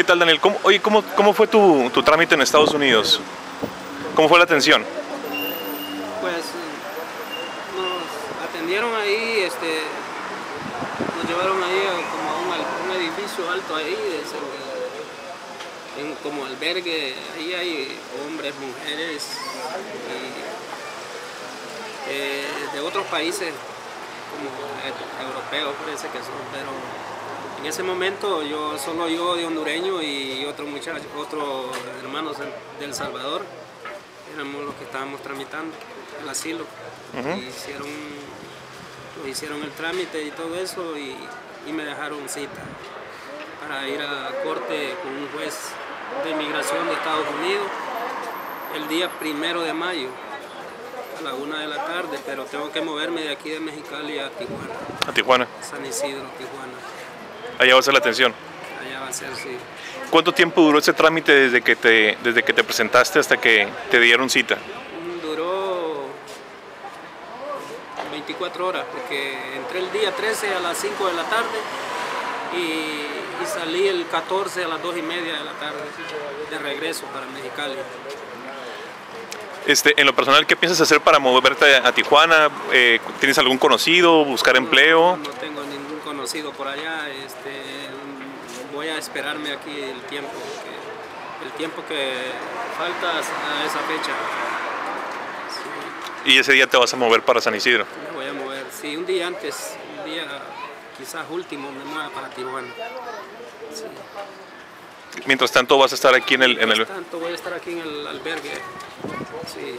¿Qué tal, Daniel? ¿Cómo, oye, ¿cómo, cómo fue tu, tu trámite en Estados Unidos? ¿Cómo fue la atención? Pues nos atendieron ahí, este, nos llevaron ahí como a un, edificio alto ahí, como albergue, ahí hay hombres, mujeres eh, de otros países como eh, europeos parece que son, pero en ese momento yo solo yo de hondureño y otro muchacho, otros hermanos de El Salvador éramos los que estábamos tramitando el asilo. Hicieron, nos hicieron el trámite y todo eso y, y me dejaron cita para ir a corte con un juez de inmigración de Estados Unidos el día primero de mayo a la una de la tarde, pero tengo que moverme de aquí de Mexicali a Tijuana, A Tijuana. San Isidro, Tijuana. Allá va a ser la atención. Allá va a ser, sí. ¿Cuánto tiempo duró ese trámite desde que te, desde que te presentaste hasta que te dieron cita? Duró 24 horas, porque entré el día 13 a las 5 de la tarde y, y salí el 14 a las 2 y media de la tarde de regreso para Mexicali. Este, en lo personal, ¿qué piensas hacer para moverte a, Tijuana? Eh, ¿Tienes algún conocido? ¿Buscar empleo? No, no tengo conocido por allá, este, voy a esperarme aquí el tiempo, que- el tiempo que falta a esa fecha. Sí. Y ese día te vas a mover para San Isidro. Me voy a mover, sí, un día antes, un día quizás último, me mueva para Tijuana. Sí. Mientras tanto vas a estar aquí en el... En el... Mientras tanto voy a estar aquí en el albergue. Sí.